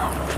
Oh.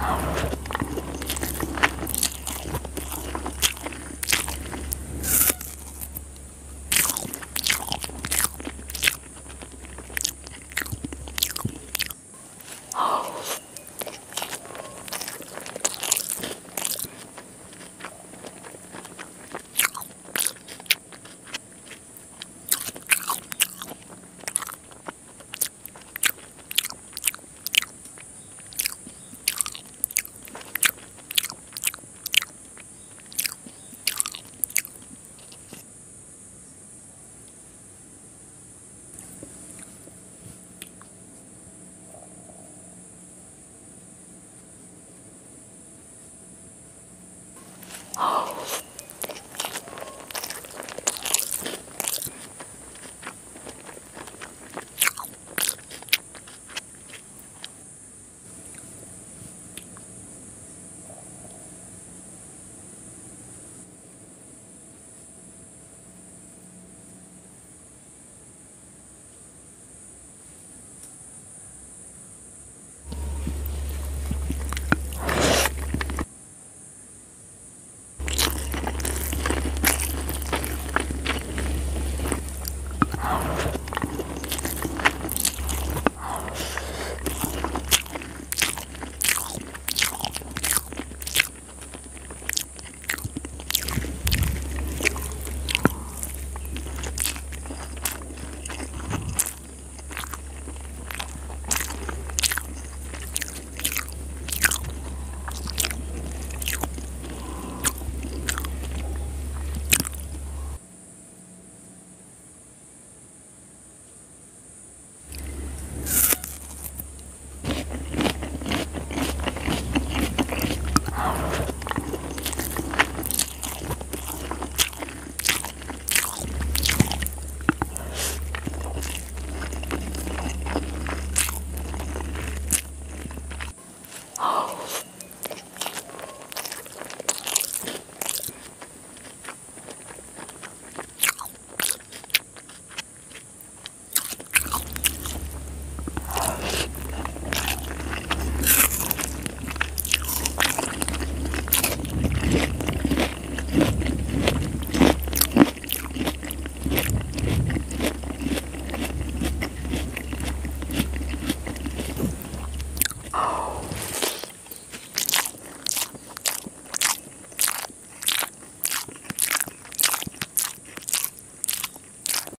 Oh.